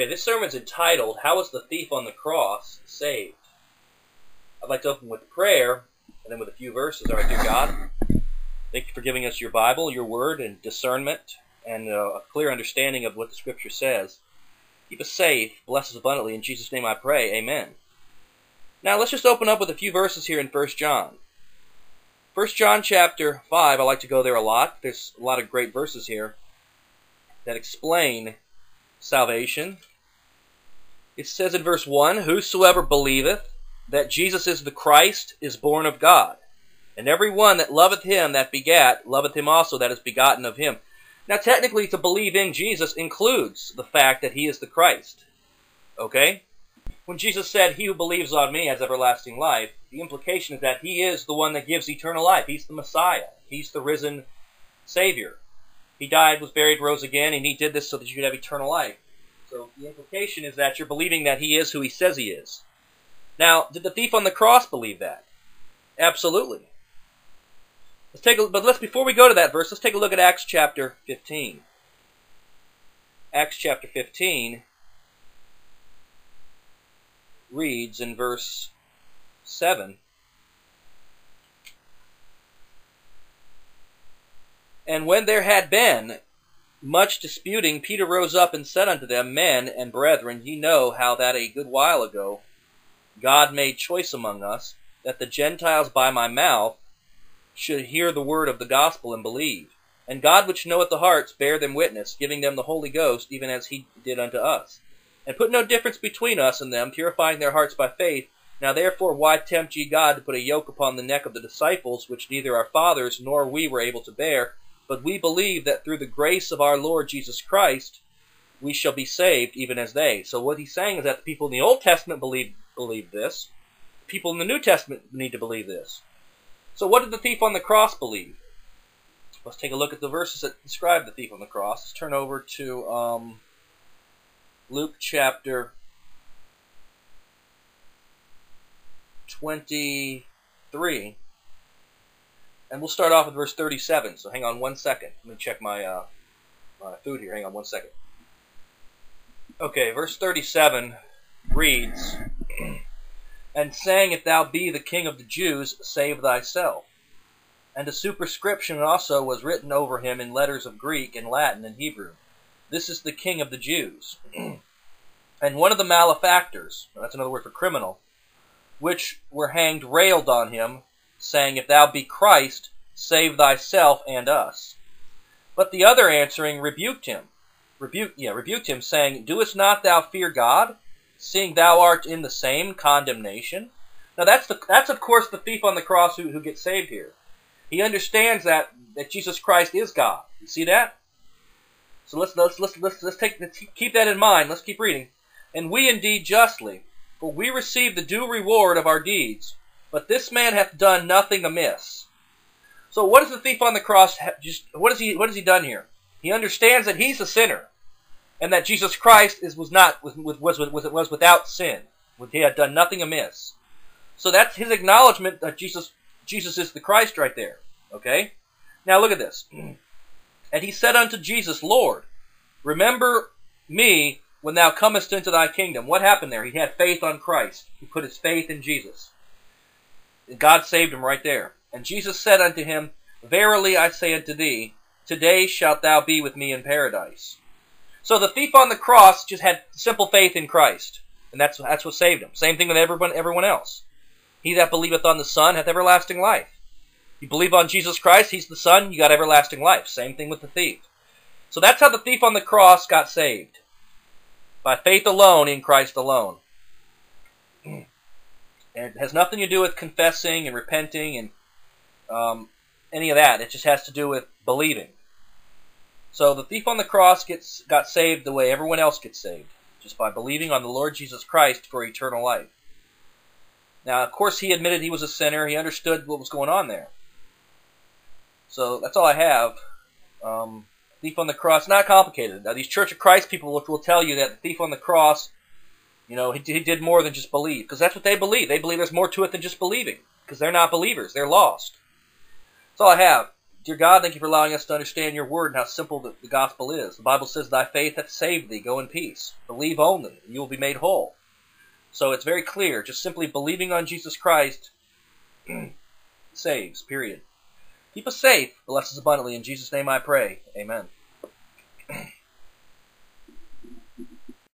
Okay, this sermon's entitled, How Was the Thief on the Cross Saved? I'd like to open with prayer, and then with a few verses. All right, dear God, thank you for giving us your Bible, your Word, and discernment, and uh, a clear understanding of what the Scripture says. Keep us safe, bless us abundantly. In Jesus' name I pray, amen. Now let's just open up with a few verses here in 1 John. 1 John chapter 5, I like to go there a lot. There's a lot of great verses here that explain salvation. It says in verse 1 Whosoever believeth that Jesus is the Christ is born of God. And every one that loveth him that begat, loveth him also that is begotten of him. Now, technically, to believe in Jesus includes the fact that he is the Christ. Okay? When Jesus said, He who believes on me has everlasting life, the implication is that he is the one that gives eternal life. He's the Messiah. He's the risen Savior. He died, was buried, rose again, and he did this so that you could have eternal life. So the implication is that you're believing that he is who he says he is. Now, did the thief on the cross believe that? Absolutely. Let's take a, but let's before we go to that verse, let's take a look at Acts chapter 15. Acts chapter 15 reads in verse 7 And when there had been much disputing, Peter rose up and said unto them, Men and brethren, ye know how that a good while ago God made choice among us, that the Gentiles by my mouth should hear the word of the gospel and believe. And God which knoweth the hearts bear them witness, giving them the Holy Ghost, even as he did unto us. And put no difference between us and them, purifying their hearts by faith. Now therefore why tempt ye God to put a yoke upon the neck of the disciples, which neither our fathers nor we were able to bear? But we believe that through the grace of our Lord Jesus Christ, we shall be saved even as they. So what he's saying is that the people in the Old Testament believe believe this. People in the New Testament need to believe this. So what did the thief on the cross believe? Let's take a look at the verses that describe the thief on the cross. Let's turn over to um, Luke chapter 23. And we'll start off with verse 37. So hang on one second. Let me check my, uh, my food here. Hang on one second. Okay, verse 37 reads, And saying, If thou be the king of the Jews, save thyself. And a superscription also was written over him in letters of Greek and Latin and Hebrew. This is the king of the Jews. and one of the malefactors, that's another word for criminal, which were hanged railed on him, saying, If thou be Christ, save thyself and us. But the other answering rebuked him, rebuked, yeah, rebuked him, saying, Doest not thou fear God, seeing thou art in the same condemnation? Now that's the that's of course the thief on the cross who, who gets saved here. He understands that that Jesus Christ is God. You see that? So let's let's let's let's, let's take let's keep that in mind. Let's keep reading. And we indeed justly, for we receive the due reward of our deeds. But this man hath done nothing amiss. So what does the thief on the cross just what has he what has he done here? He understands that he's a sinner, and that Jesus Christ is was not was was was, was, was without sin. He had done nothing amiss. So that's his acknowledgement that Jesus Jesus is the Christ right there. Okay? Now look at this. And he said unto Jesus, Lord, remember me when thou comest into thy kingdom. What happened there? He had faith on Christ. He put his faith in Jesus. God saved him right there. And Jesus said unto him, Verily I say unto thee, today shalt thou be with me in paradise. So the thief on the cross just had simple faith in Christ. And that's, that's what saved him. Same thing with everyone, everyone else. He that believeth on the Son hath everlasting life. You believe on Jesus Christ, He's the Son, you got everlasting life. Same thing with the thief. So that's how the thief on the cross got saved. By faith alone in Christ alone. And it has nothing to do with confessing and repenting and um, any of that. It just has to do with believing. So the thief on the cross gets got saved the way everyone else gets saved, just by believing on the Lord Jesus Christ for eternal life. Now, of course, he admitted he was a sinner. He understood what was going on there. So that's all I have. Um, thief on the cross, not complicated. Now, these Church of Christ people will, will tell you that the thief on the cross, you know, he, he did more than just believe, because that's what they believe. They believe there's more to it than just believing, because they're not believers. They're lost. That's all I have. Dear God, thank you for allowing us to understand your word and how simple the, the gospel is. The Bible says, Thy faith hath saved thee. Go in peace. Believe only, and you will be made whole. So it's very clear. Just simply believing on Jesus Christ saves, period. Keep us safe. Bless us abundantly. In Jesus' name I pray. Amen.